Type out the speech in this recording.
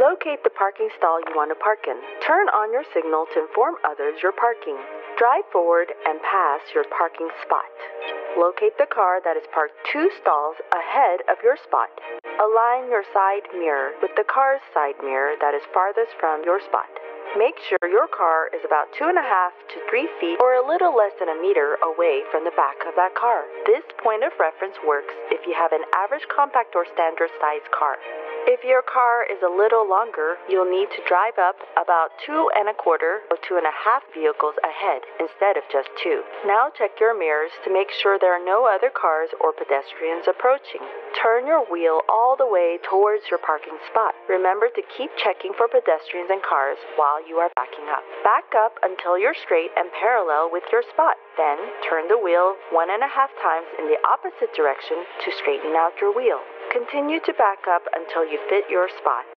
Locate the parking stall you want to park in. Turn on your signal to inform others you're parking. Drive forward and pass your parking spot. Locate the car that is parked two stalls ahead of your spot. Align your side mirror with the car's side mirror that is farthest from your spot. Make sure your car is about two and a half to three feet or a little less than a meter away from the back of that car. This point of reference works if you have an average compact or standard size car. If your car is a little longer, you'll need to drive up about two and a quarter or two and a half vehicles ahead instead of just two. Now check your mirrors to make sure there are no other cars or pedestrians approaching. Turn your wheel all the way towards your parking spot. Remember to keep checking for pedestrians and cars while you are backing up. Back up until you're straight and parallel with your spot. Then turn the wheel one and a half times in the opposite direction to straighten out your wheel. Continue to back up until you fit your spot.